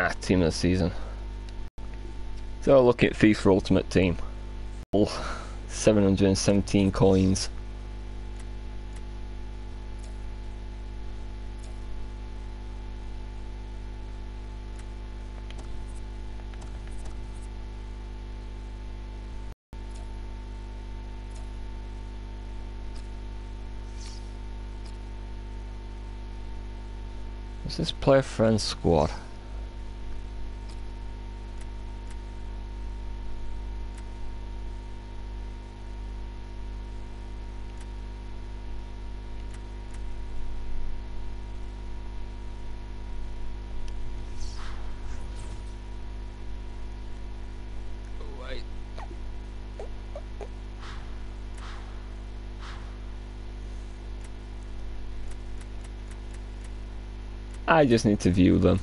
Ah, team of the season. So I look at FIFA Ultimate Team. 717 coins. What's this player friend squad? I just need to view them.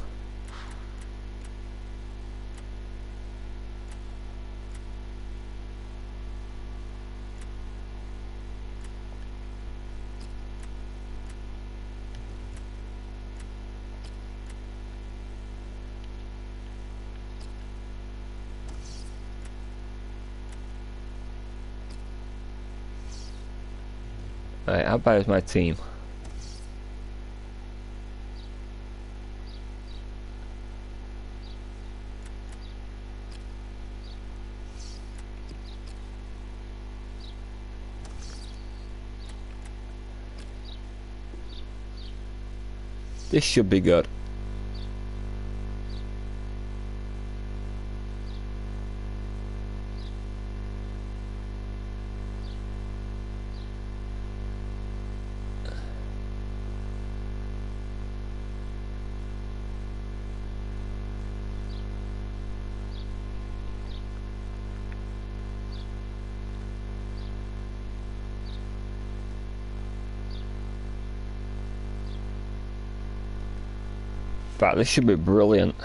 Right, how bad is my team? This should be good. But this should be brilliant.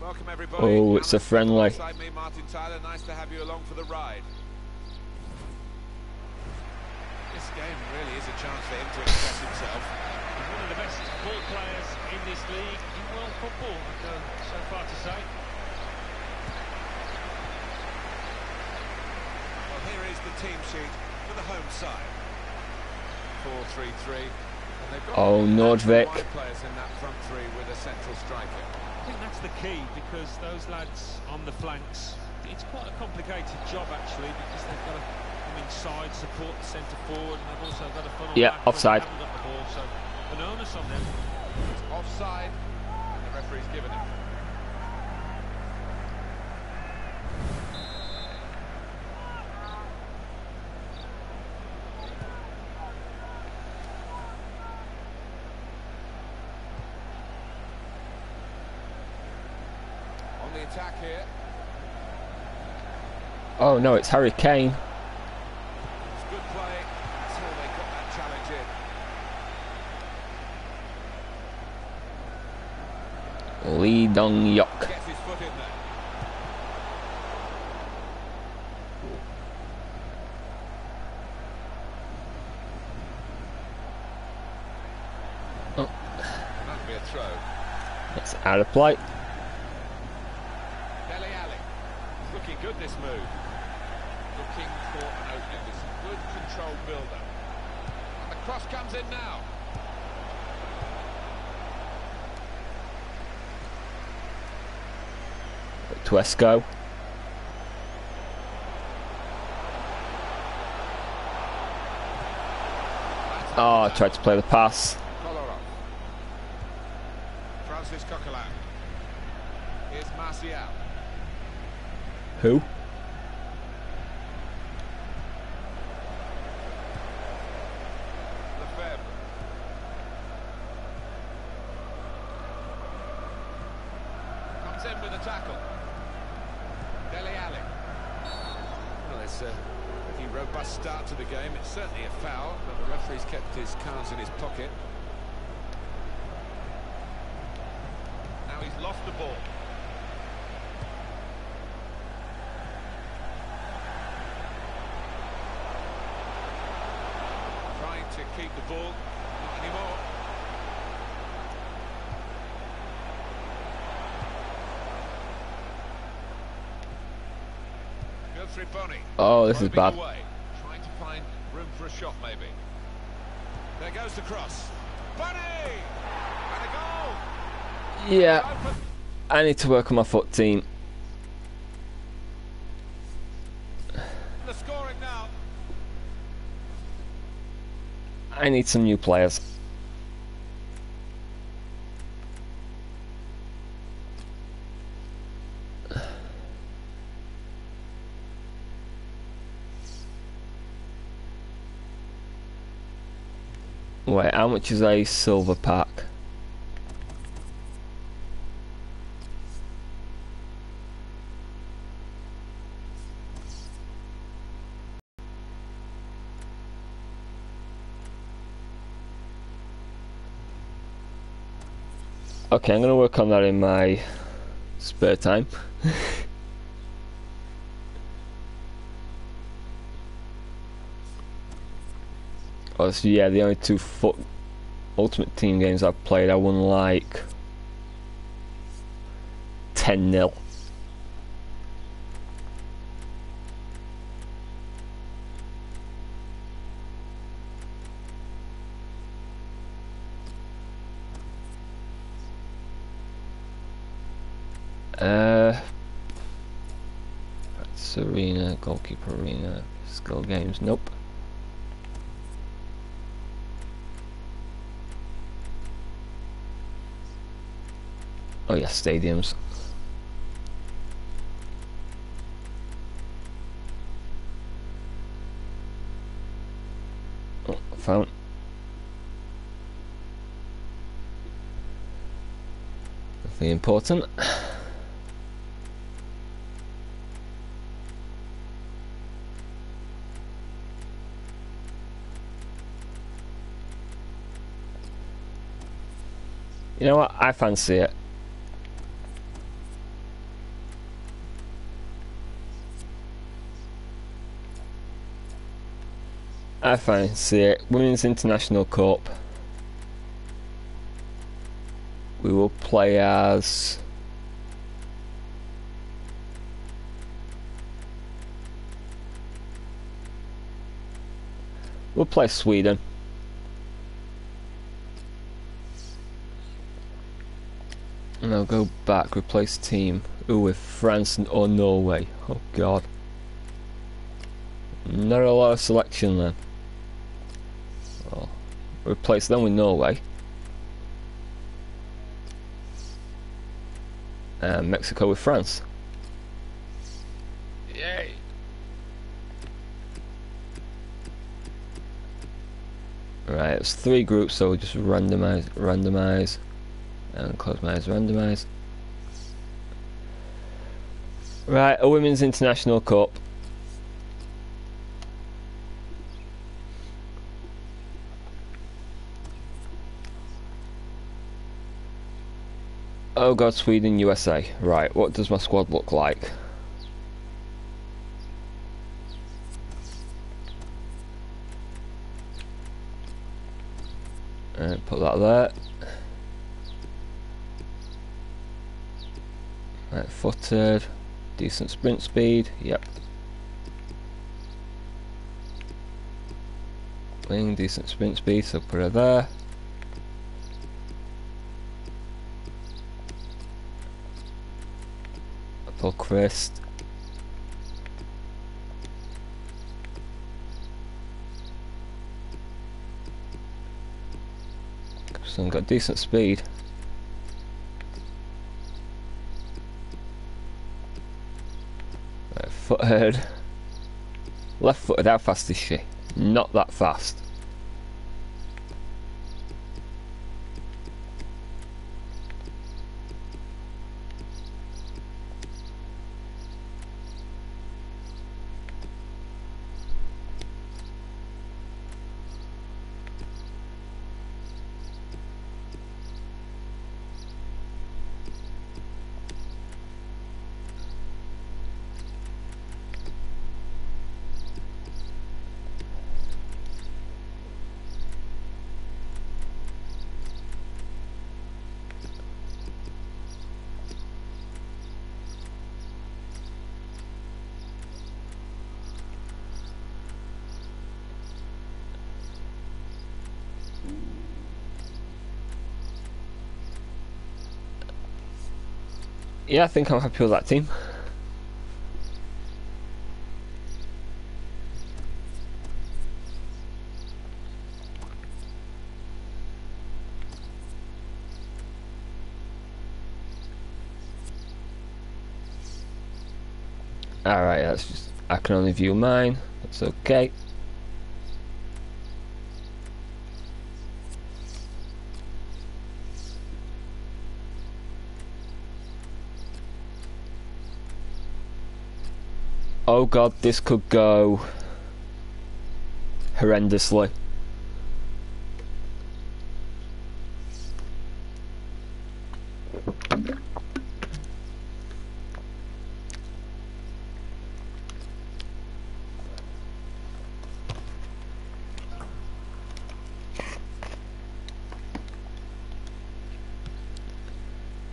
Welcome everybody. Oh, it's a friendly. Me, Martin Tyler. Nice to have you along for the ride. This game really is a chance for him to express himself. He's one of the best ball players in this league, in world football, go so far to say. Well, here is the team sheet for the home side. 4-3-3. And they've got Oh, Nordvik. wide players in that front three with a central striker. I think that's the key because those lads on the flanks, it's quite a complicated job actually because they've got to come inside, support the centre forward, and they've also got to funnel Yeah, back offside. the ball. So an onus on them. It's offside, and the referee's given him. On the attack here. Oh no, it's Harry Kane. It's good play until they got that challenge in. Lee Dong Yok. Gets his foot in there. Oh. That'll be a throw. It's out of play. Dele Alli. Looking good this move. Looking for an opening. This good controlled build-up. And the cross comes in now. Esco. That's Oh, I tried to play the pass. Francis Coquelin. Here's Martial. Who? Lefebvre. Comes in with a tackle. Dele Alli. Well, it's a pretty robust start to the game. It's certainly a foul, but the referee's kept his cards in his pocket. Now he's lost the ball. Trying to keep the ball, not anymore. Oh, this is bad. Away, trying to find room for a shot, maybe. There goes the cross. Bonney! And a goal! Yeah, I need to work on my foot team. The scoring now. I need some new players. Much is a silver pack? Okay, I'm gonna work on that in my spare time. oh, so yeah, the only two foot Ultimate Team games I've played, I won like 10 0. Uh, arena, goalkeeper arena, skill games. Nope. Oh yeah, stadiums. Oh, found. Nothing important. You know what? I fancy it. Fancy it. Women's International Cup. We will play as. We'll play Sweden. And I'll go back, replace team. Ooh, with France or oh, Norway. Oh god. Not a lot of selection then. Replace them with Norway. And Mexico with France. Yay! Right, it's three groups, so we'll just randomize, randomize, and close my eyes, randomize. Right, a Women's International Cup. God, Sweden, USA. Right, what does my squad look like? And put that there. Right, footed. Decent sprint speed. Yep. Wing, decent sprint speed, so put her there. So got decent speed. Right. Left footed, how fast is she? Not that fast. Yeah, I think I'm happy with that team. Alright, that's just I can only view mine. That's okay. Oh god, this could go horrendously.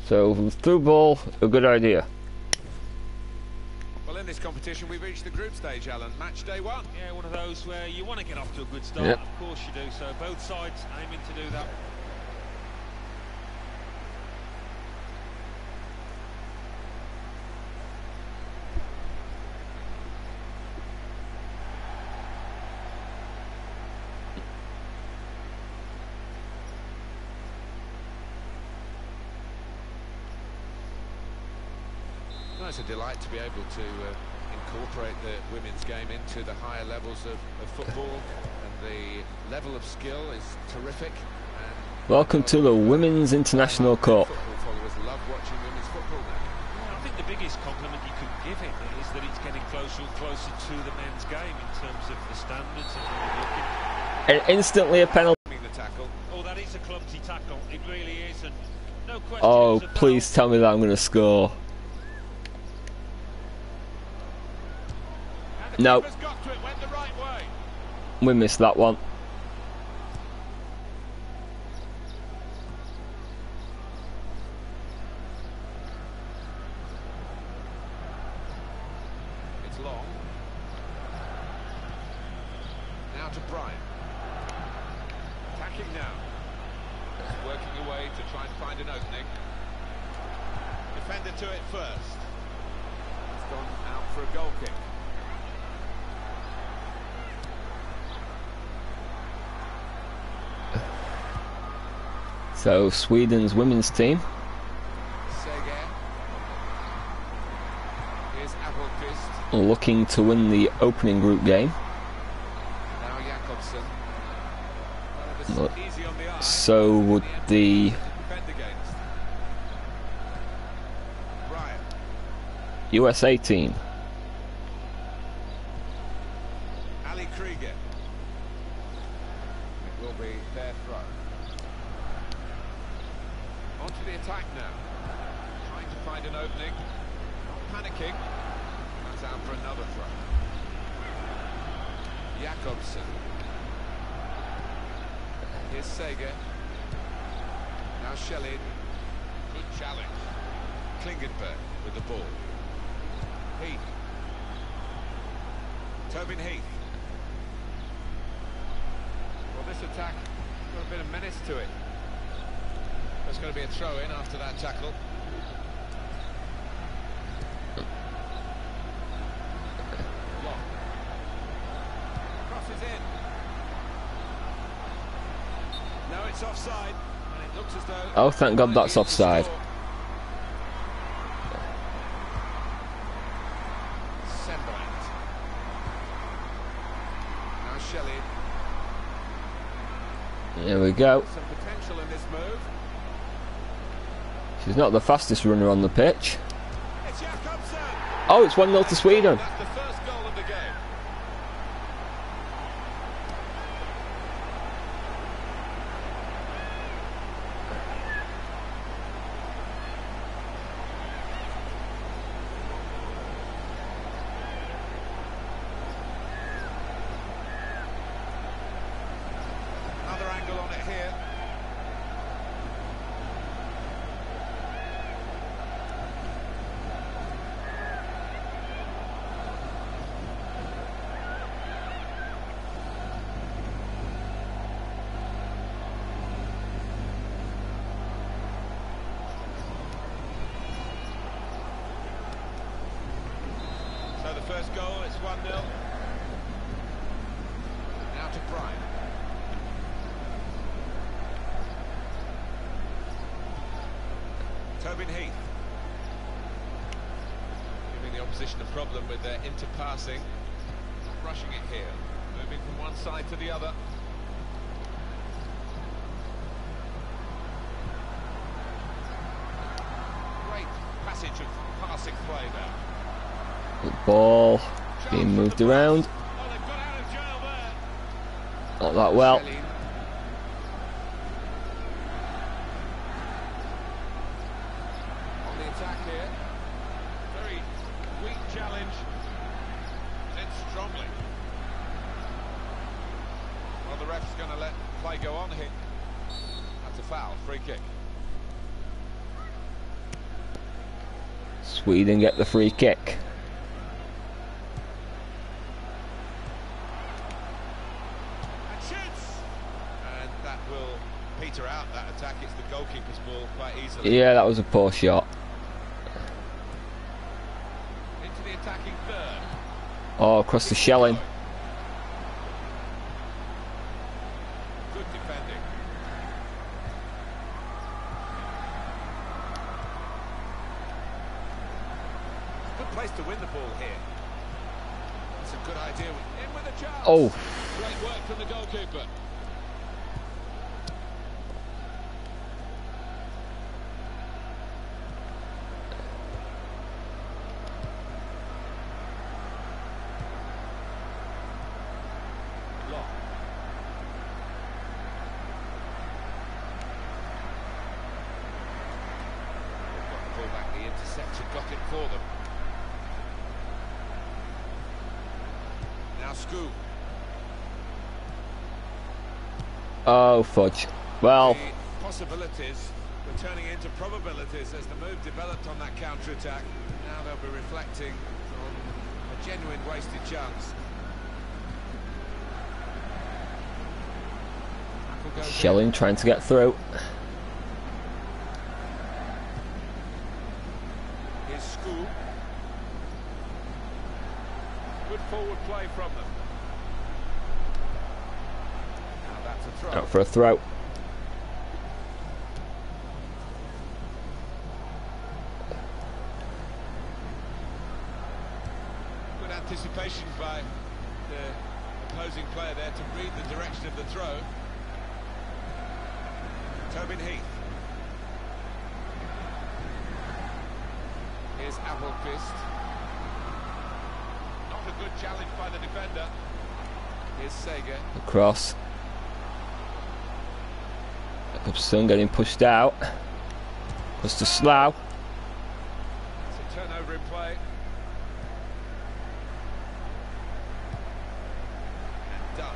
So, through ball, a good idea. Well, in this competition, we've reached the group stage, Alan. Match day one. Yeah, one of those where you want to get off to a good start. Yep. Of course you do. So both sides aiming to do that. It's a delight to be able to uh, incorporate the women's game into the higher levels of, of football, and the level of skill is terrific. And Welcome to the Women's International Cup. Football followers love watching women's football now. Yeah, I think the biggest compliment you could give it is that it's getting closer and closer to the men's game in terms of the standards and how they're looking. And instantly a penalty. Oh, that is a clumsy tackle. It really is, and no. Oh, it was a please tell me that I'm going to score. And the No. keeper's got to it, went the right way. We missed that one. It's long. Now to Brian. Attacking now. Working away to try and find an opening. Defender to it first. It's gone out for a goal kick. So Sweden's women's team. Looking to win the opening group game. So would the. USA team. Ali Krieger. It will be their throw. On to the attack now. Trying to find an opening. Not panicking. That's out for another throw. Jakobsson. Here's Seger. Now Shelley. Good challenge. Klingenberg with the ball. Heath. Tobin Heath. Well, this attack has got a bit of menace to it. There's going to be a throw in after that tackle. Long. Crosses in. No, it's offside. And it looks as though. Oh, thank God that's Might be the offside. score. Now Shelley. There we go. Some potential in this move. She's not the fastest runner on the pitch. Oh, it's 1 0 to Sweden. That's the first goal of the game. Another angle on it here. first goal, it's 1-0. Now to Prime. Tobin Heath. Giving the problem with their interpassing. Rushing it here. Moving from one side to the other. Great passage of passing play there. The ball being moved around. Oh, they've got out of jail there. Not that well. Shelley. On the attack here. Very weak challenge. In strongly. Well, the ref's going to let play go on here. That's a foul. Free kick. Sweden get the free kick. And shoots! And that will peter out that attack. It's the goalkeeper's ball quite easily. Yeah, that was a poor shot. Into the attacking third. Oh, across the shelling. Good defending. Good place to win the ball here. It's a good idea. In with a chance. Oh, Great work from the goalkeeper. Long. They've got the ball back. The interceptor got it for them. Now Scoop. oh fudge. Well, The possibilities were turning into probabilities as the move developed on that counter-attack. Now they'll be reflecting on a genuine wasted chance. Trying to get through. Here's School. Good forward play from them. Now that's a throw. Out for a throw. Good anticipation by the opposing player there to read the direction of the throw. Tobin Heath. Here's Appelqvist. Not a good challenge by the defender. Here's Seger. Across. Jakobsson getting pushed out. Goes to Slough. It's a turnover in play. And done.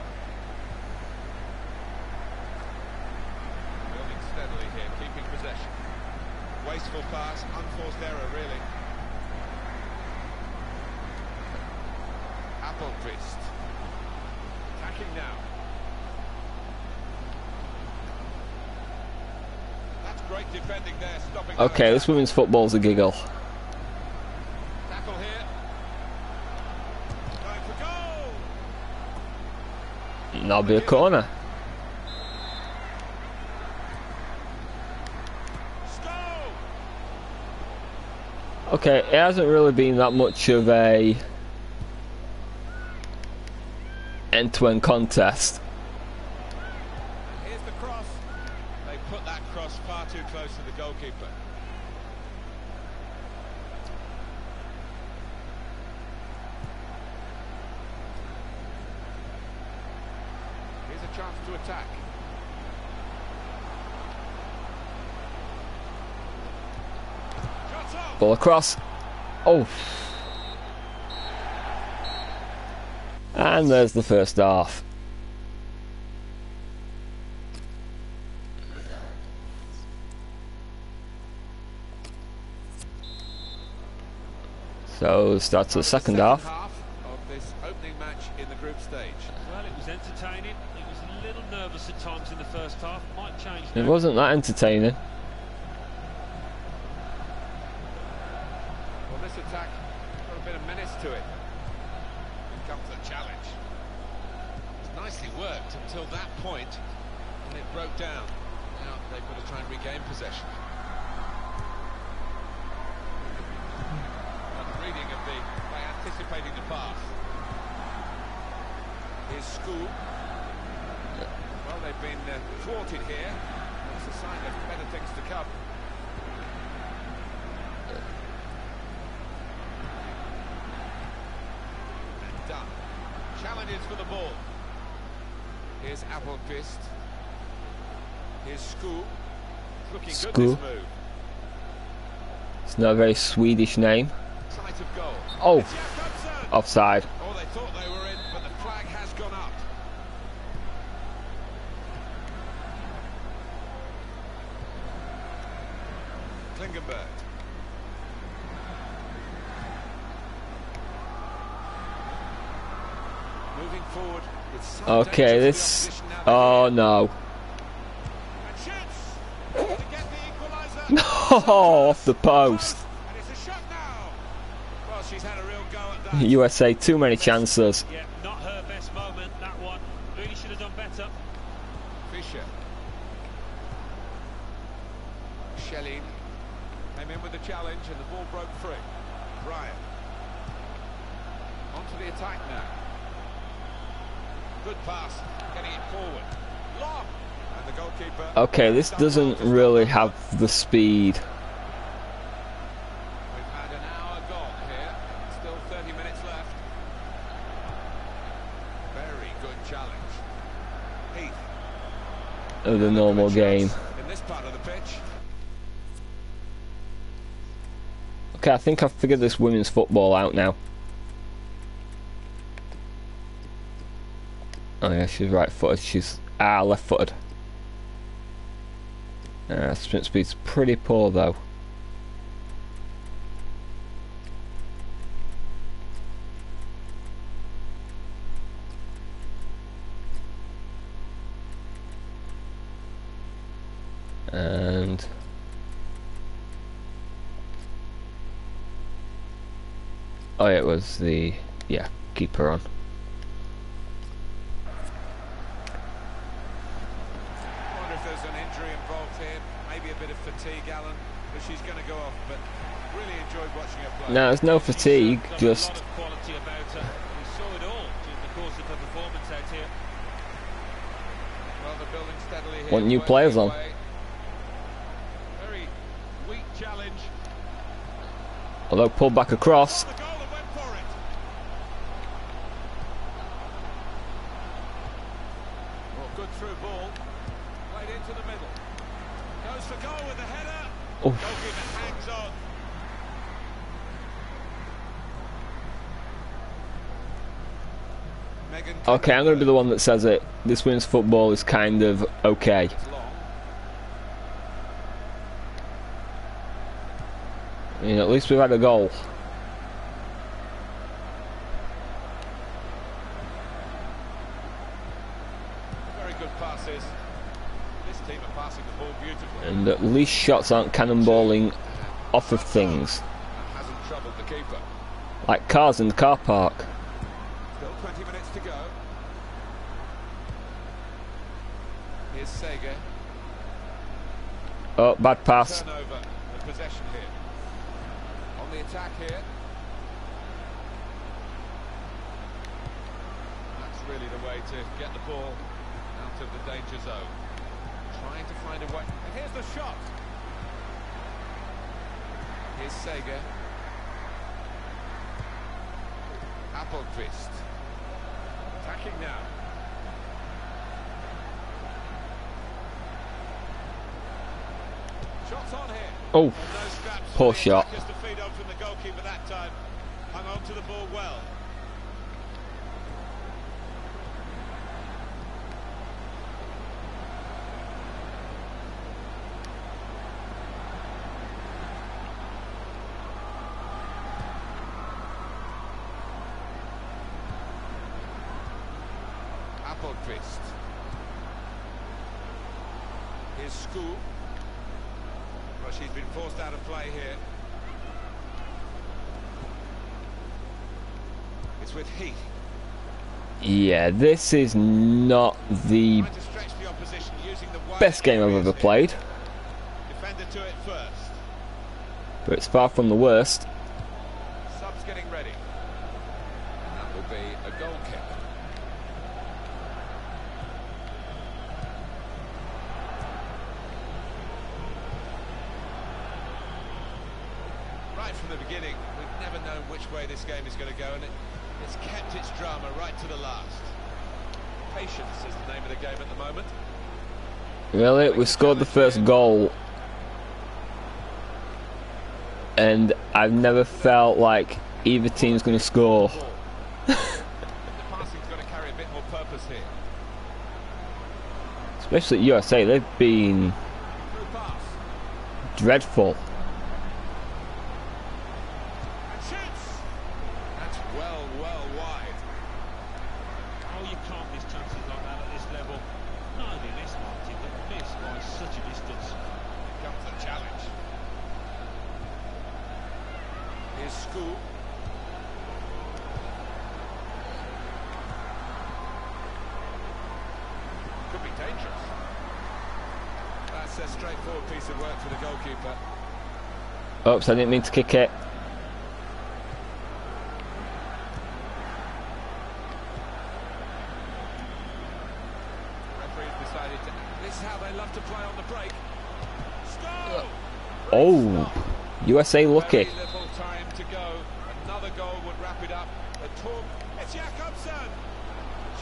Building steadily here, keeping possession. Wasteful pass, unforced error really. Appelqvist. Attacking now. That's great defending there, stopping that Okay, this women's football's a giggle. Tackle here. Going for goal. And that'll be a corner. Okay, it hasn't really been that much of a end-to-end contest. Here's the cross. They put that cross far too close to the goalkeeper. Here's a chance to attack. Ball across. Oh. And there's the first half. So starts the second half. of this opening match in the group stage. Well, it was entertaining. It was a little nervous at times in the first half. Might change It wasn't that entertaining. Well, this attack got a bit of menace to it. comes the challenge. It's nicely worked until that point, and it broke down. Now they've got to try and regain possession. And reading of the, by anticipating the pass. Here's School. They've been uh, thwarted here. That's a sign of better things to come. And done. Challenges for the ball. Here's Appelqvist. Here's School. Looking good this move. It's not a very Swedish name. Sight of goal. Oh. Offside. Oh, they thought they were in, but the flag has gone up. Klingenberg. Moving forward with some Okay, this. Oh no. Oh, off the post. USA, too many chances. Yeah, not her best moment, that one. Really should have done better. Fischer. Schelling came in with the challenge and the ball broke free. Brian. Onto the attack now. Good pass, getting it forward. Long. And the goalkeeper. Okay, this doesn't really have the speed. We've had an hour gone here. Still 30 minutes left. Very good challenge. Heath. of the normal game. In this part of the pitch. Okay, I think I've figured this women's football out now. Oh yeah, she's right footed. She's ah left footed. Uh, sprint speed's pretty poor though. And Oh, yeah, it was the yeah keeper on. Well, they're building steadily here. Want new players on. although pulled back across. The goal and went for it. Well, good through ball. Played into the middle. Goes for goal with the header. Oof. Goalkeeper hangs on. Megan Okay, I'm going to be the one that says it. This women's football is kind of okay. I mean, at least we've had a goal. Very good passes. This team are passing the ball beautifully. And at least shots aren't cannonballing off of things. Hasn't troubled the keeper. Like cars in the car park. Still 20 minutes to go. Here's Seger. Oh, bad pass. That's really the way to get the ball out of the danger zone. Trying to find a way. And here's the shot. Here's Seger. Appelqvist. Attacking now. Shots on here. Oh, No scraps. Poor for the shot. attackers to feed on from the goalkeeper poor shot. Hung on to the ball well. Appelqvist. Here's School. Well, she's been forced out of play here. It's with Heath. Yeah, this is not the Trying to stretch the opposition using the wide best game I've ever played, Defender to it first. but it's far from the worst. Subs getting ready. And that will be a goal kick. Right from the beginning, we've never known which way this game is going to go, and it, it's kept its drama right to the last. Patience is the name of the game at the moment. Really, we scored the first goal, and I've never felt like either team's going to score. Especially USA, they've been dreadful. And shoots! That's well, well wide. Oh, you can't miss chances like that at this level. Not only this, Martin, but missed by such a distance. Comes the challenge. Here's School. Could be dangerous. That's a straightforward piece of work for the goalkeeper. Oops, I didn't mean to kick it. Oh, USA to. This is how they love to play on the break. School! Oh, USA lucky. Very little time to go. Another goal would wrap it up. The talk. It's Jakobsson.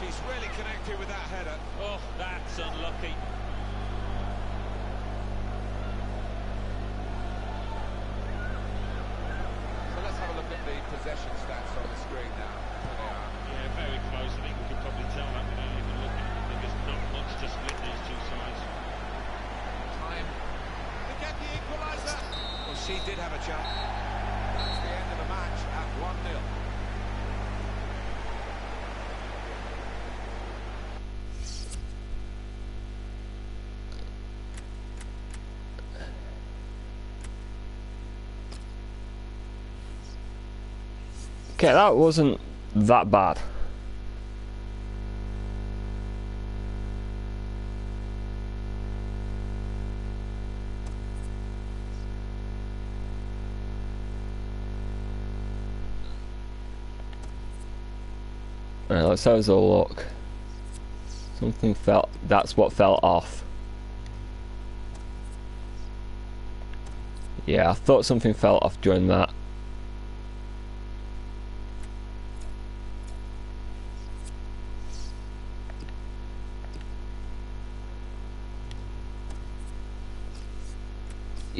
She's really connected with that header. Oh, that's unlucky. So let's have a look at the possession stats on the screen now. Here they are. Yeah, very close. I think we can probably tell that without even looking at the figures. Not much to split these two sides. Time to get the equaliser. Well, she did have a chance. That's the end of the match at 1-0. Okay, that wasn't that bad. Right, let's have a look. Something felt. That's what fell off. Yeah, I thought something fell off during that.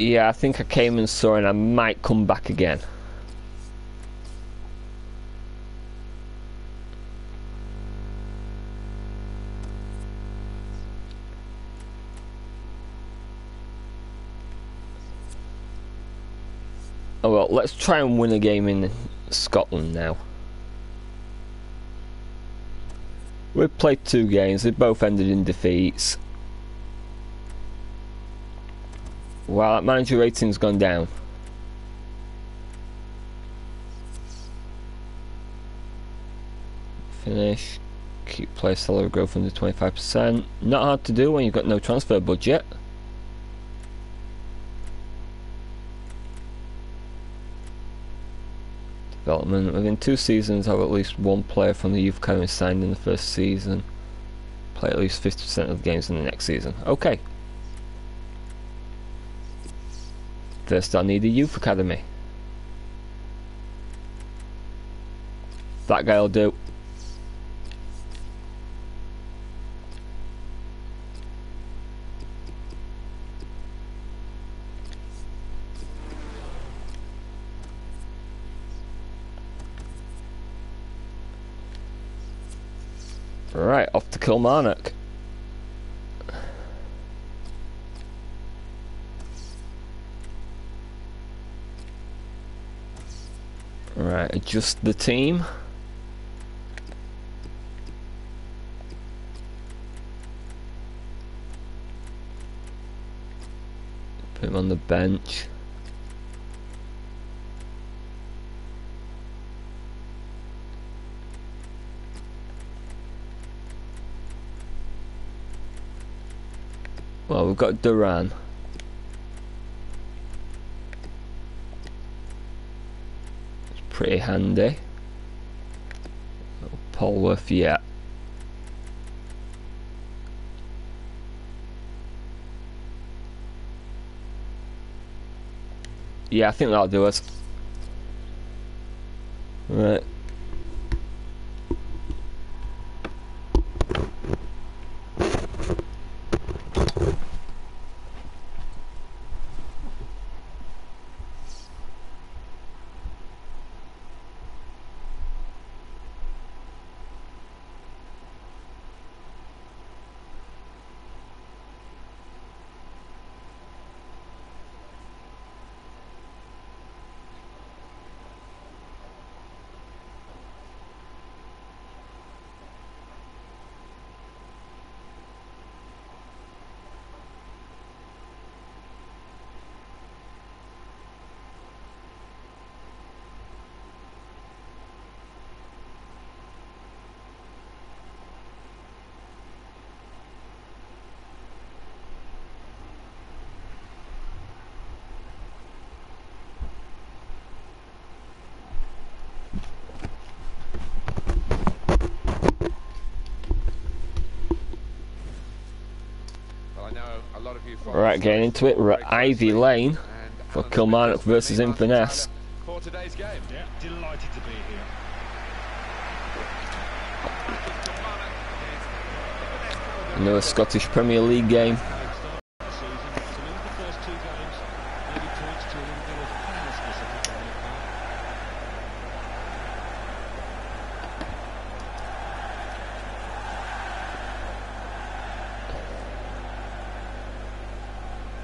Yeah, I think I came and saw and I might come back again. Oh well, let's try and win a game in Scotland now. We've played two games, they both ended in defeats. Wow, that manager rating's gone down. Finish. Keep player salary growth under 25%. Not hard to do when you've got no transfer budget. Development. Within two seasons, have at least one player from the youth academy signed in the first season. Play at least 50% of the games in the next season. Okay. First, I need a youth academy. That guy'll do. Right, off to Kilmarnock. Right, adjust the team. Put him on the bench. Well, we've got Duran. Pretty handy. Polworth yet. Yeah, I think that'll do us. Right. Well, I know a lot getting into it. We're at Ivy Lane for Kilmarnock versus Inverness. for today's game. Yeah, delighted to be here. Another Scottish Premier League game. Start the season. To lose the first two games maybe points to a little bit of carelessness, I think, on their part.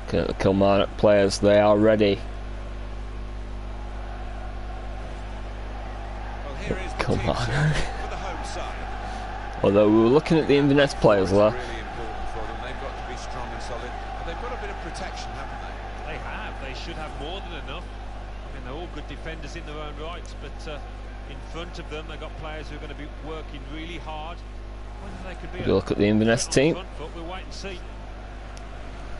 Looking at the Kilmarnock players, they are ready. Well, here is the Come on. the. Although we were looking at the Inverness players there. really important for them. They've got to be strong and solid. They've got a bit of protection, haven't they? They have. They should have more than enough. I mean, they're all good defenders in their own rights, but uh, in front of them, they've got players who are going to be working really hard. Whether they could be look at the Inverness team. front foot, we'll wait and see.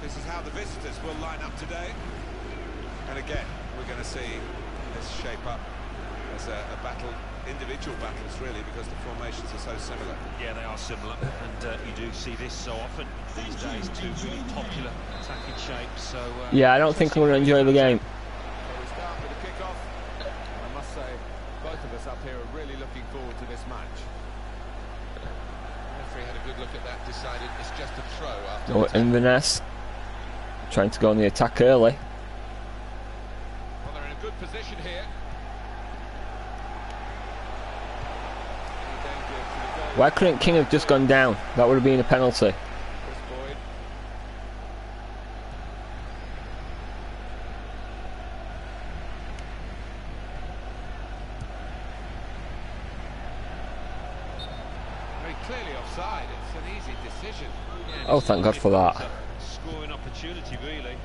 This is how the visitors will line up today. And again, we're going to see this shape up as a, a battle, individual battles really, because the formations are so similar. Yeah, they are similar, and uh, you do see this so often these days. Two really popular attacking shapes. So uh, Yeah, I don't think I'm going to enjoy the game. So we start with a kick-off. I must say, both of us up here are really looking forward to this match. Referee had a good look at that, decided it's just a throw after Oh, the tackle. Trying to go on the attack early. Well, they're in a good position here. Any danger to the goal. Why couldn't King have just gone down? That would have been a penalty. Very clearly offside. It's an easy decision. Oh, thank God for that. a Scoring opportunity, really.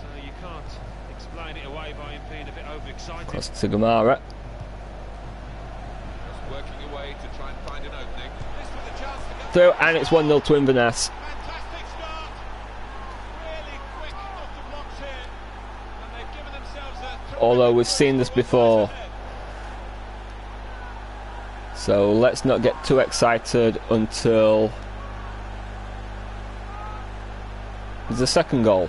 So you can't explain it away by him being a bit overexcited. That's to Gamara. Just working away to try and find an opening. This with a chance to go. Through, and it's 1 0 to Inverness. Fantastic start. Really quick off the blocks here. And they've given themselves a Although we've seen this before. So let's not get too excited until. There's a second goal.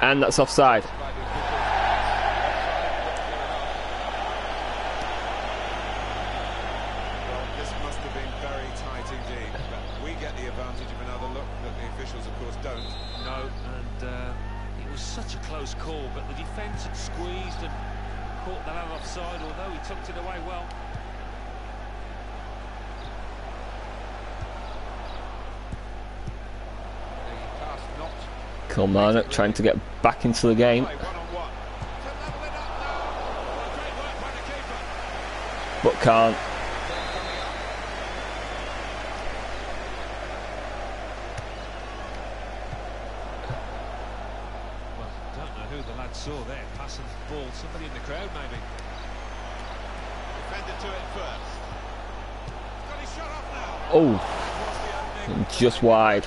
And that's offside. Trying to get back into the game. But can't. Don't know who the lad saw there passing the ball. Somebody in the crowd, maybe. Defender to it first. Oh, just wide.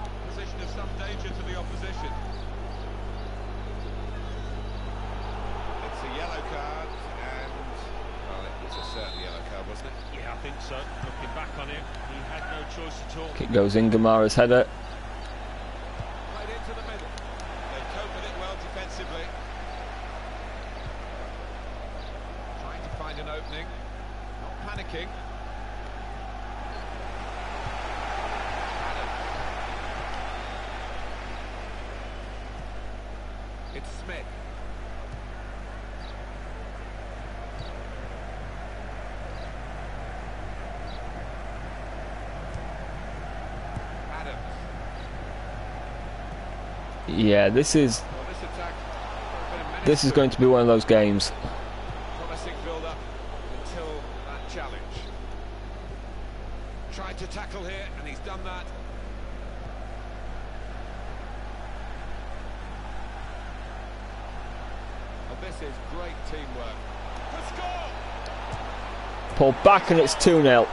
Kick goes in, Gamara's header. Yeah, this is this is going to be one of those games. Promising build up until that challenge. Tried to tackle here and he's done that. And this is great teamwork. pull back and it's 2-0.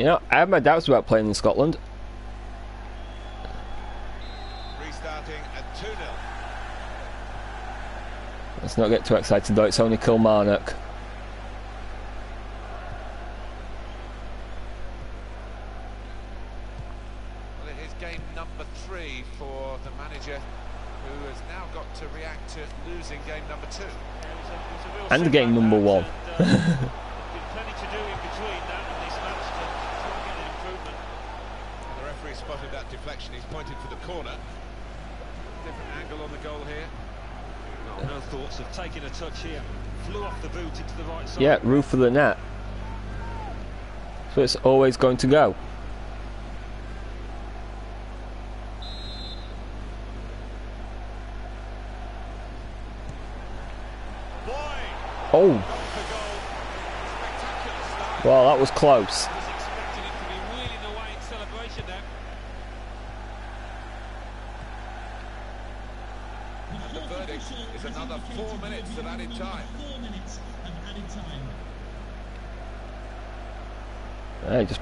You know, I have my doubts about playing in Scotland. Restarting at 2 0. Let's not get too excited though, it's only Kilmarnock. and game number one. Referee spotted that deflection. He's pointed for the corner. Different angle on the goal here. No, no thoughts of taking a touch here. Flew off the boot into the right side. Yeah, roof of the net. So it's always going to go. Oh. Well, that was close.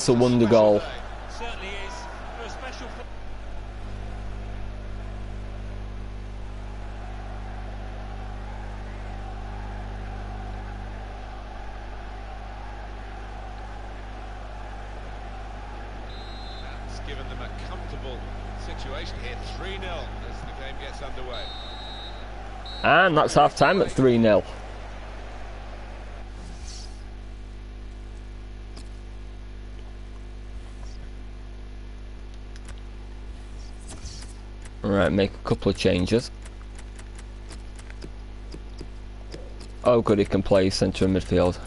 that's a wonder goal. day. Certainly is. For a special pl- That's given them a comfortable situation here, 3-0 as the game gets underway. And that's half time at 3 0. Right, make a couple of changes. Oh, good, he can play centre and midfield.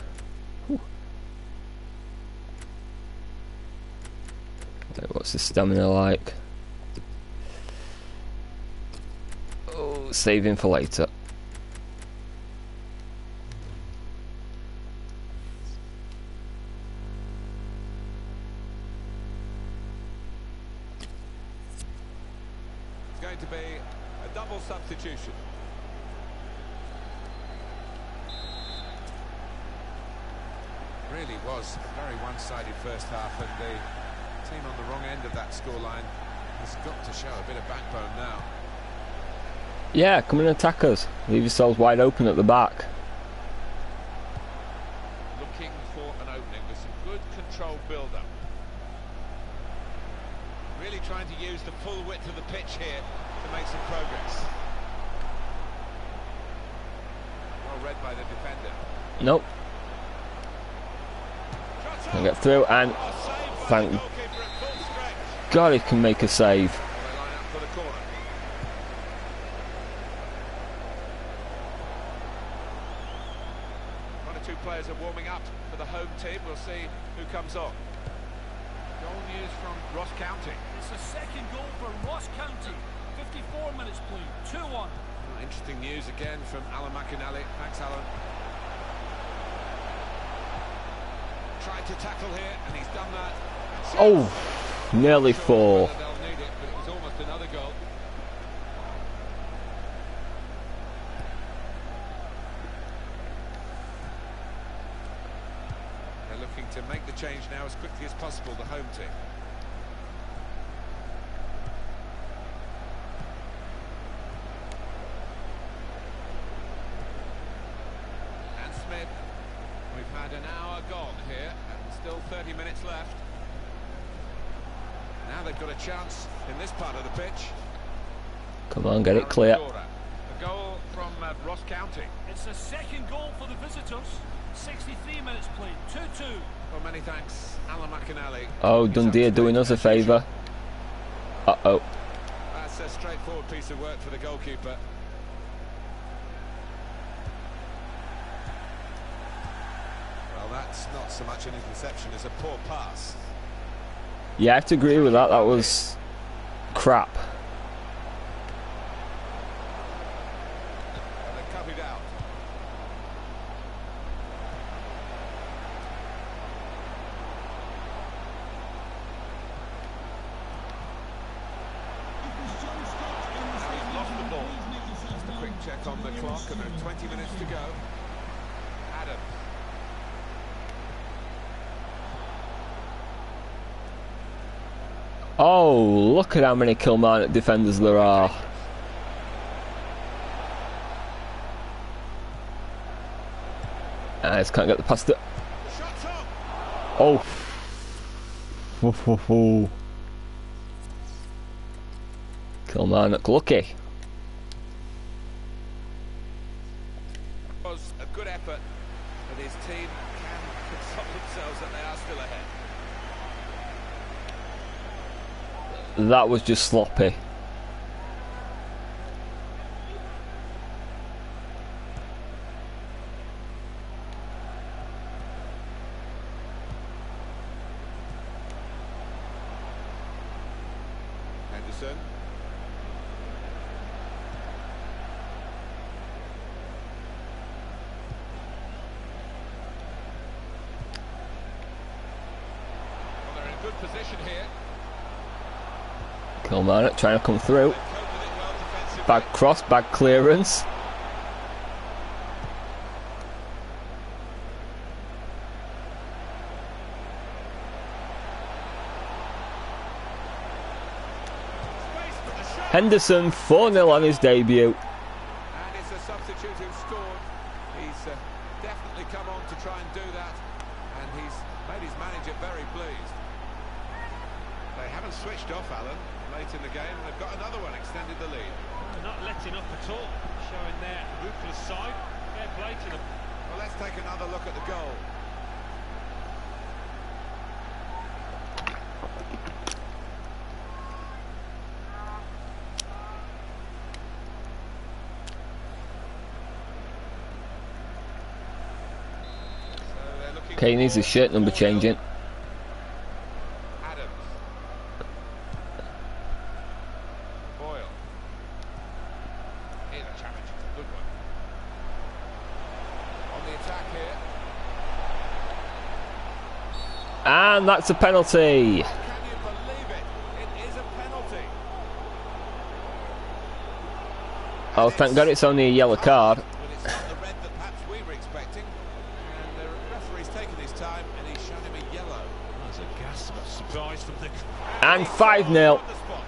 What's his stamina like? Oh, saving for later. It's going to be a double substitution. Really was a very one-sided first half and the team on the wrong end of that scoreline has got to show a bit of backbone now. Yeah, come and attack us. Leave yourselves wide open at the back. looking for an opening with some good control build-up. Really trying to use the full width of the pitch here to make some progress. Well read by the defender. Nope. Can get through and Oh, Thank- the goalkeeper at full stretch. God, he can make a save. Nearly Sure four. whether They'll need it, but it was almost another goal. They're looking to make the change now as quickly as possible, the home team. And Smith, we've had an hour gone here, and still 30 minutes left. Now they've got a chance in this part of the pitch. Come on, get it clear. A goal from uh, Ross County. It's the second goal for the visitors. 63 minutes played. 2-2. Well, many thanks, Alan McInally. Oh, Dundee are doing us a favour. Uh oh. That's a straightforward piece of work for the goalkeeper. Well, that's not so much an interception as a poor pass. Yeah, I have to agree with that. That was crap. And they cut it out. He's lost the ball. Just a quick check on the clock, and there are 20 minutes to go. Adams. Oh, look at how many Kilmarnock defenders there are. Ah, I just can't get the past it. Oh. Ho, ho, ho. Kilmarnock lucky. was a good effort, but his team can console themselves that they are still ahead. That was just sloppy. All man trying to come through. Bad cross, bad clearance. Henderson 4 0 on his debut. And it's a substitute who's scored. He's uh, definitely come on to try and do that. And he's made his manager very pleased. They haven't switched off, Alan late in the game. and They've got another one, extended the lead. Not letting up at all, showing their ruthless side. Fair play to them. Well, let's take another look at the goal. So they're looking Okay, he needs his shirt number changing. Adams. Boyle. Here's a challenge. Good one. On the attack here. And that's a penalty. Oh, thank God it's only a yellow card. And the referee's taken his time and he's shown him a yellow. That's a gasp of surprise from the... And 5 0. On the spot.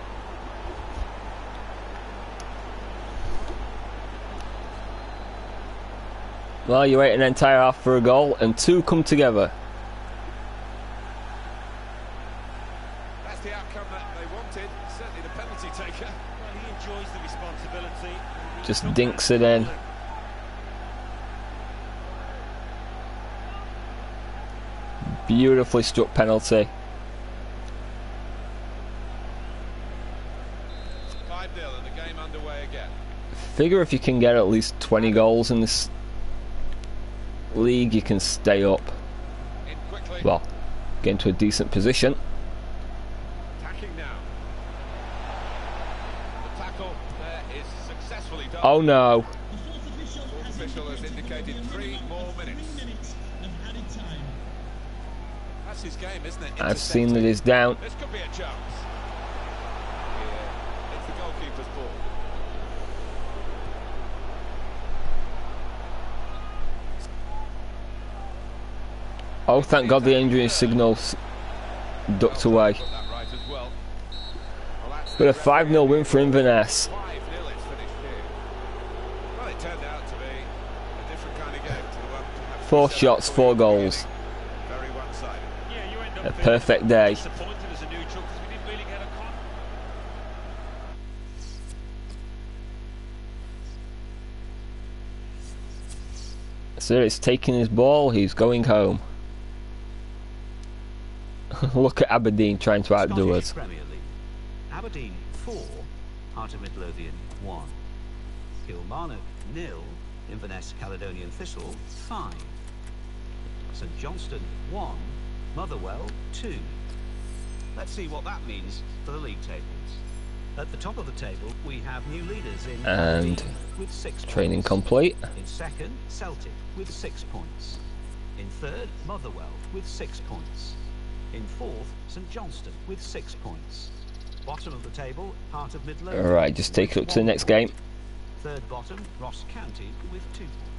Well, you wait an entire half for a goal, and two come together. Just dinks it in. Beautifully struck penalty. 5 0 and the game underway again. Figure if you can get at least 20 goals in this league, you can stay up. Well, get into a decent position. Attacking now. The tackle there is successfully done. Oh no. Official has indicated three more minutes. That's his game, isn't it? I've seen that he's down. This could be a chance. Yeah, it's the goalkeeper's ball. Oh, thank God the injury signals ducked away. Got that right as well. Well, that's But a 5 0 win for Inverness. 5 0 it's finished here. Well, it turned out to be a different kind of game to the one perhaps Four shots, four at the beginning. goals. Very one-sided. Yeah, you end up A perfect day. Disappointed as a neutral because we didn't really get a con. Sir is taking his ball, he's going home. Look at Aberdeen trying to outdo us. Aberdeen 4, Heart of Midlothian 1. Kilmarnock nil, Inverness Caledonian Thistle 5. St Johnstone 1, Motherwell 2. Let's see what that means for the league tables. At the top of the table, we have new leaders in And with 6 Training points. complete. In second, Celtic with six points. In third, Motherwell with six points. In fourth, St Johnstone with six points. Bottom of the table, part of Midlothian. Alright, just take it up to the next game. Third bottom, Ross County with two points.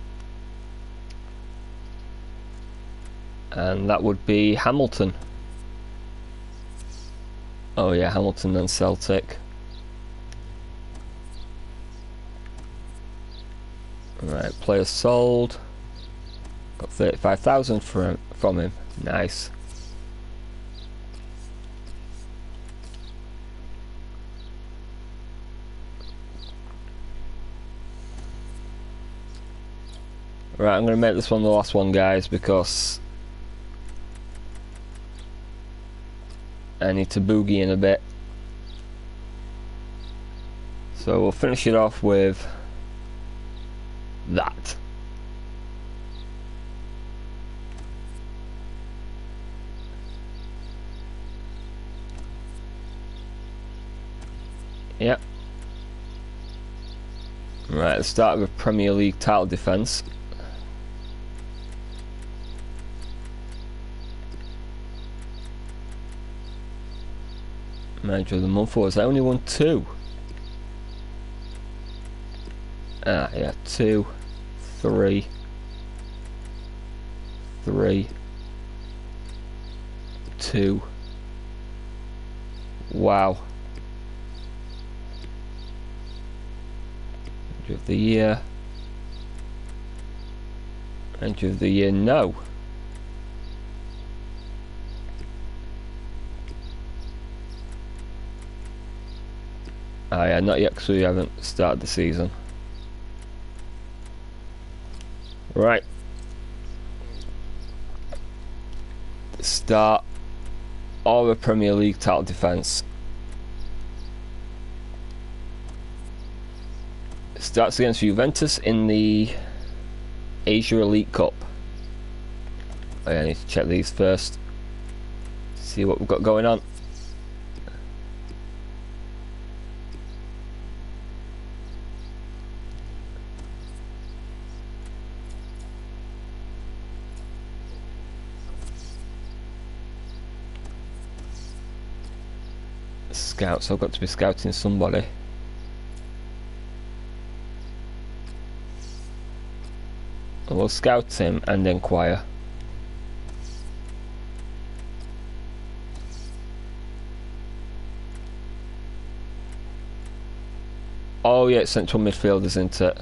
And that would be Hamilton. Oh yeah, Hamilton and Celtic. Right, player sold. Got 35,000 from from him. Nice. Right, I'm going to make this one the last one, guys, because I need to boogie in a bit. So we'll finish it off with that. Yep. Right, let's start with Premier League title defence. Manager of the month was I only won two. Ah, yeah, two, three, three, two. Wow. Manager of the year. Manager of the year, no. Ah, yeah, not yet because we haven't started the season. Right. Start all the Premier League title defence. Starts against Juventus in the Asia Elite Cup. I need to check these first. See what we've got going on. Scout, so I've got to be scouting somebody. I will scout him and inquire. Oh yeah, central midfield, isn't it?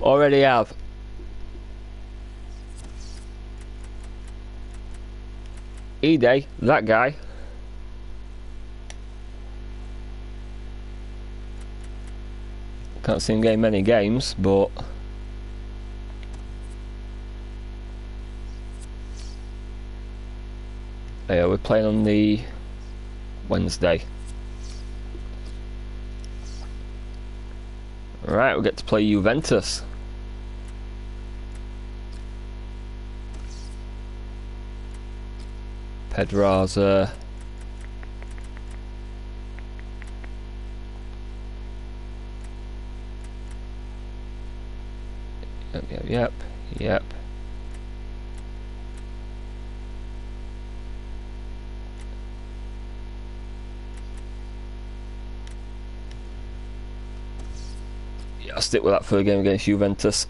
Already have. E-Day, that guy. Can't see him getting many games, but... Yeah, we're playing on the Wednesday. Alright, we get to play Juventus. Pedraza. Yep, yep, yep, yep. Yeah, I'll stick with that for a game against Juventus.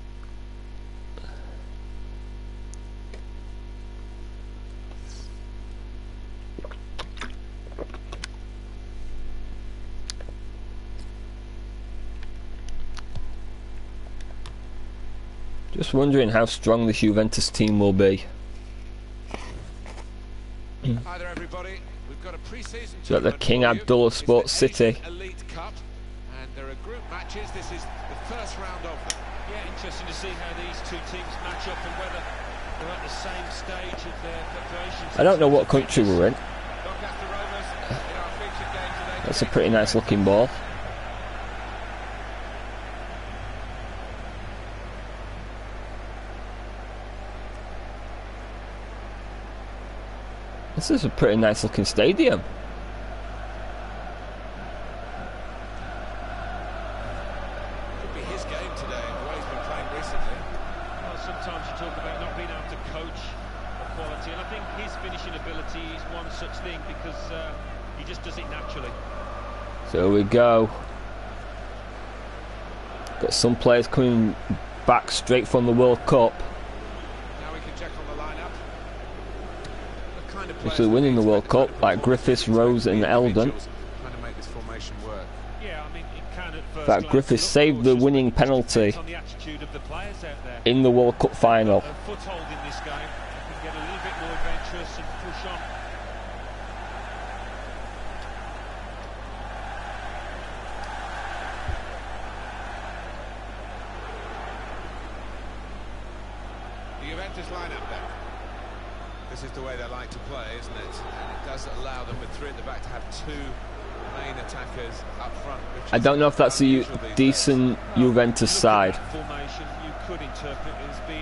Just wondering how strong this Juventus team will be. Hi there, everybody. We've got a pre-season So at the King for you. Abdullah It's Sports City. Asian Elite Cup, and there are group matches. This is the first round of them. Yeah, interesting to see how these two teams match up and whether they're at the same stage of their preparation. I don't know what country we're in. Doncaster in our game today. That's a pretty nice looking ball. This is a pretty nice looking stadium. Could be his game today, the way he's been playing recently. Well, sometimes you talk about not being able to coach a quality, and I think his finishing ability is one such thing because uh, he just does it naturally. So we go. Got some players coming back straight from the World Cup. Now we can check on the lineup. The kind of Which are winning the World Cup, like Griffiths, Rose and Elden. individuals Trying to make this formation work. Yeah, I mean, it can at first fact, Griffiths saved the winning penalty. in the World Cup final. A foothold in this game, they can get a little bit more adventurous and push on. The Juventus lineup then. This is the way they like to play, isn't it? And it does allow them with three at the back to have two main attackers up front. which I don't know if that's a decent Juventus side,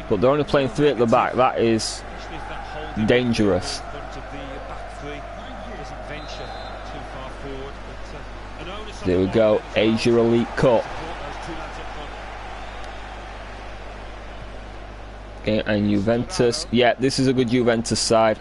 but they're only playing three at the back. That is dangerous. There we go, Asia Elite Cup. Okay, and Juventus. Yeah, this is a good Juventus side.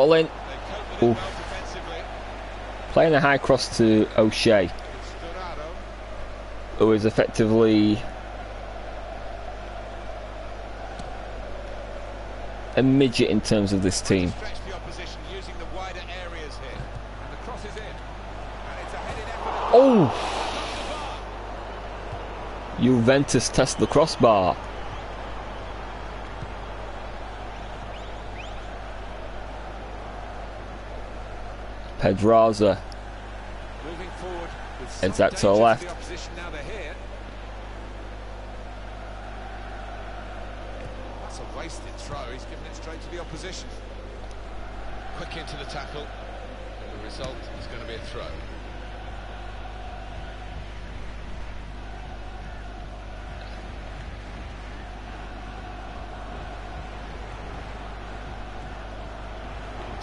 Ball in. They've coped with it well Oof. defensively. Playing a high cross to O'Shea, who is effectively a midget in terms of this team. Stretch the opposition using the wider areas here. And the cross is in. And it's a headed effort. Oh! Juventus test the crossbar. Pedraza Moving forward with It's some out to the left. the opposition now they're here. That's a wasted throw. He's given it straight to the opposition. Quick into the tackle. And the result is going to be a throw.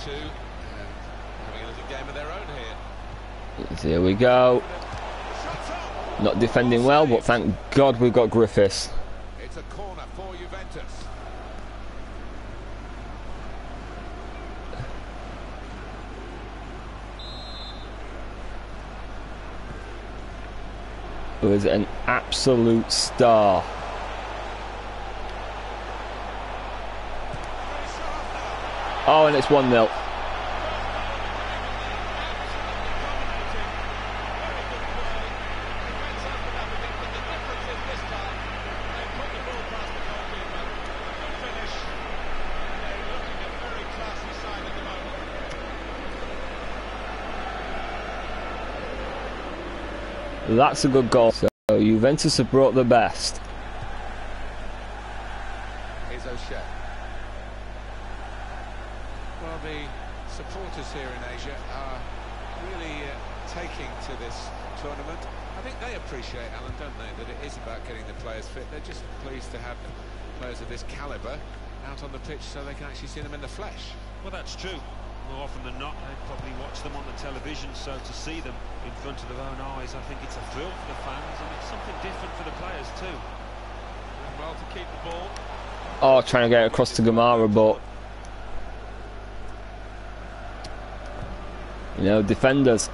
Two, and having a little game of their own here. We go. Not defending well, but thank God we've got Griffiths. It's a corner for Juventus. Who is an absolute star. Oh, and it's 1 0. That's a good goal. So Juventus have brought the best. Here's O'Shea. Well, the supporters here in Asia are really uh, taking to this tournament. I think they appreciate, Alan, don't they, that it is about getting the players fit. They're just pleased to have players of this calibre out on the pitch so they can actually see them in the flesh. Well, that's true. More often than not, they probably watch them on the television, so to see them in front of their own eyes, I think it's a thrill for the fans, and it's something different for the players too. Doing well to keep the ball. Oh, trying to get it across to Gamara, but. You know, defenders.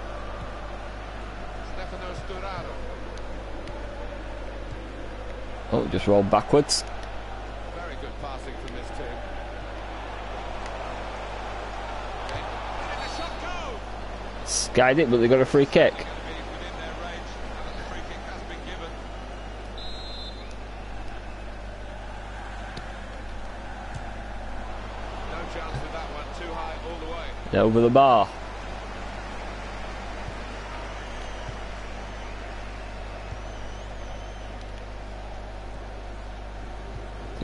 Oh, just rolled backwards. Very good passing from this team. And the shot go! Skied it, but they got a free kick. Over the bar.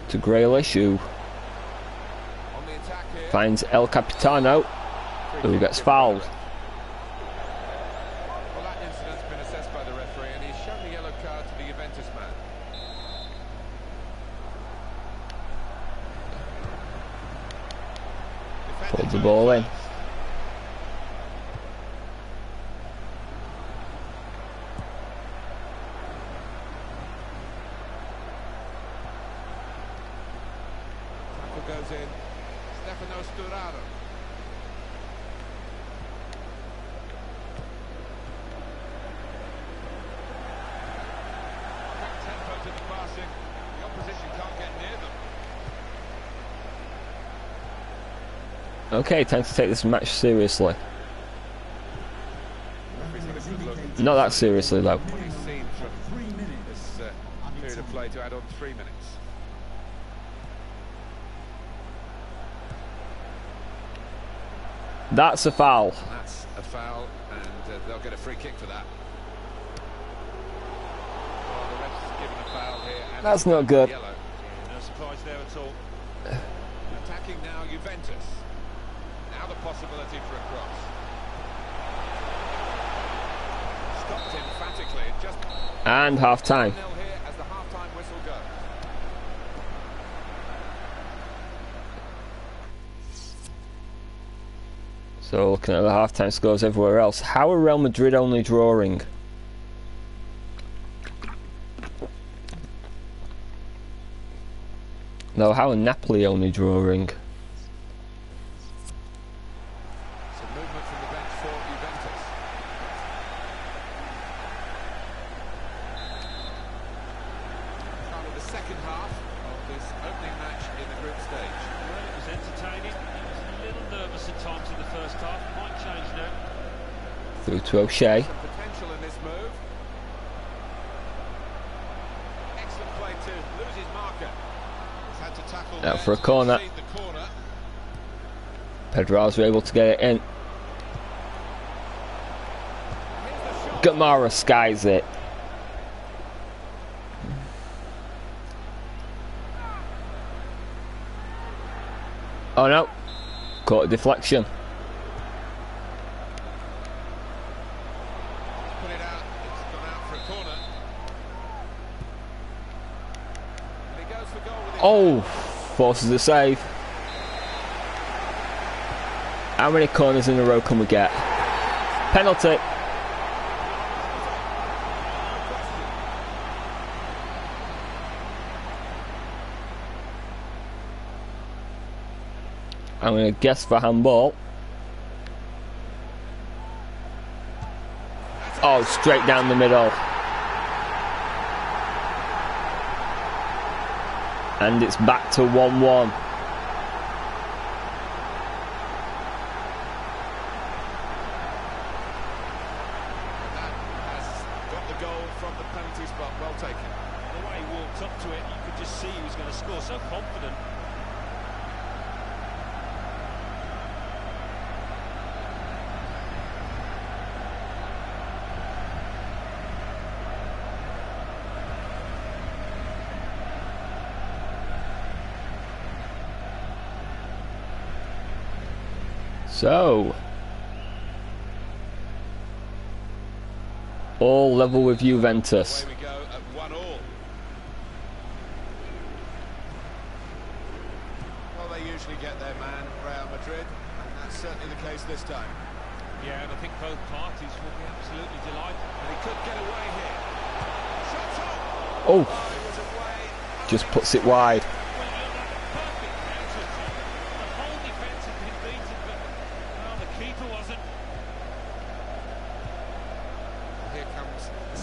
To Grealish, here. finds El Capitano, who gets fouled. Well, that incident's been assessed by the referee, and he's shown the yellow card to the Juventus man. Defender Put the doing ball in. first. Tackle goes in. Stefano Sturaro. Quick tempo to the passing. The opposition can't get near them. Okay, time to take this match seriously. Referee's had a good look. Not that seriously, though. What he's seen from this period of play to add on three minutes. That's a foul. That's a foul, and uh, they'll get a free kick for that. Well, the ref's given a foul here. And That's not good. Yellow. No surprise there at all. Attacking now Juventus. Possibility for a cross. Stopped emphatically. Just And half time. nil here as the half-time whistle goes. So looking at the half-time scores everywhere else, how are Real Madrid only drawing? No, how are Napoli only drawing? Some movement from the bench for Juventus. Start of the second half of this opening match in the group stage. Well, it was entertaining. He was a little nervous at times in the first half. Might change now. Through to O'Shea. Some potential in this move. Excellent play to lose his marker. He's had to tackle Out for a corner. Pedraza able to get it in. Gamara skies it. Oh no. Caught a deflection. Put it out. It's gone out for a corner. And he goes for goal with it. Oh, forces a save. How many corners in a row can we get? Penalty. I'm going to guess for handball. Oh, straight down the middle. And it's back to 1 1. That has got the goal from the penalty spot. Well taken. The way he walked up to it, you could just see he was going to score. So confident. So, all level with Juventus. Away we go at one all. Well, they usually get their man, Real Madrid, and that's certainly the case this time. Yeah, and I think both parties will be absolutely delighted. And he could get away here. Oh, Oh, he was away. just puts it wide.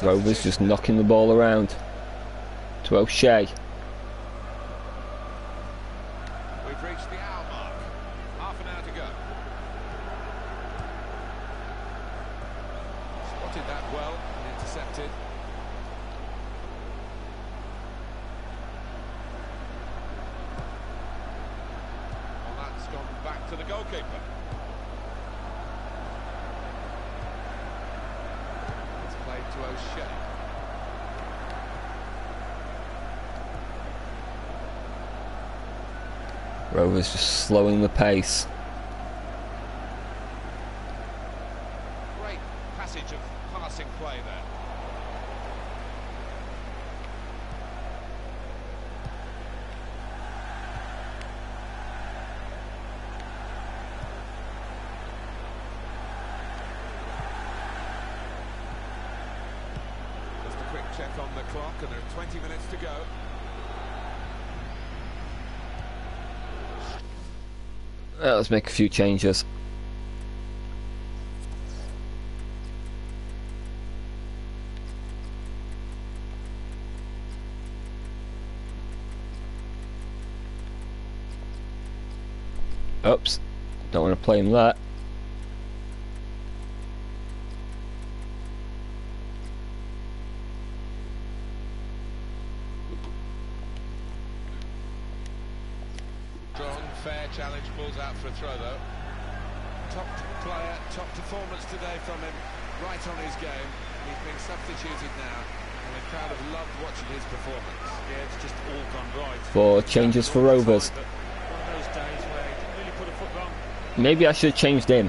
Rovers just knocking the ball around to O'Shea. We've reached the hour mark. Half an hour to go. Spotted that well and intercepted. Well, that's gone back to the goalkeeper. It's played to O'Shea. Rovers just slowing the pace. Great passage of passing play there. Just a quick check on the clock, and there are 20 minutes to go. Uh, let's make a few changes. Oops, don't want to play him that. Fair challenge, pulls out for a throw though. Top player, top performance today from him, right on his game. He's been substituted now, and the crowd have loved watching his performance. Yeah, it's just all gone right. For changes for Rovers. But one of those days where he didn't really put a foot wrong. Maybe I should have changed him.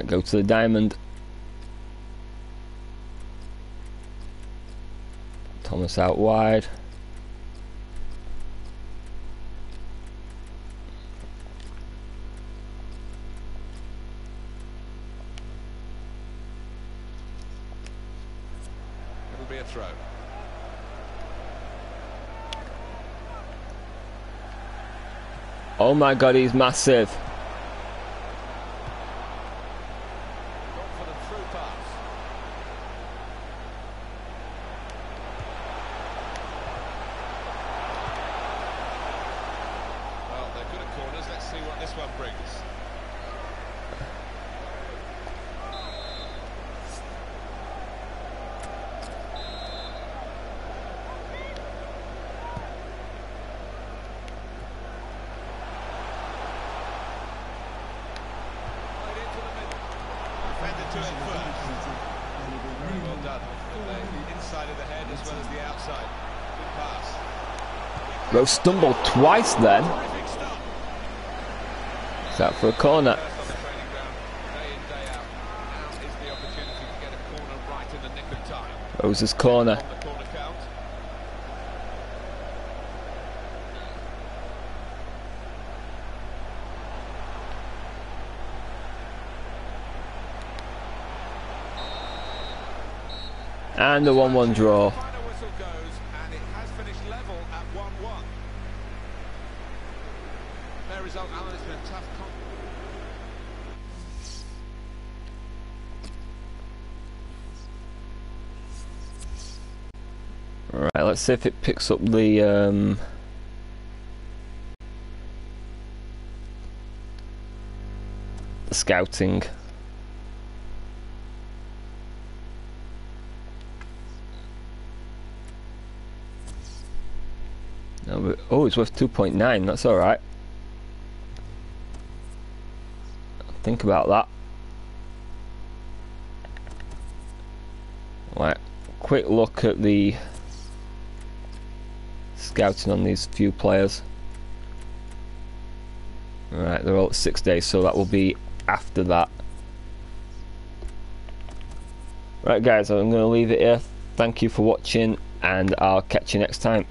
Alright, go to the diamond. Thomas out wide. It'll be a throw. Oh my god, he's massive. Confident through pass. Well, they're good at corners. Let's see what this one brings. Played into the middle. Defended to it first. Very well done. With the inside of the head as well as the outside. Good pass. Rose stumbled twice then. Stop. For a corner? First on the training ground, day in, day out. Now is the opportunity to get a corner right in the nick of time. Rose's corner. On the corner count. And a 1 1 draw. Final whistle goes, and it has finished level at 1-1. Fair result, Alan. It's been a tough con- Alright, let's see if it picks up the. Um, the scouting. Oh, it's worth 2.9, that's alright. Think about that. Right, quick look at the scouting on these few players. Right, they're all at six days, so that will be after that. Right, guys, I'm going to leave it here. Thank you for watching, and I'll catch you next time.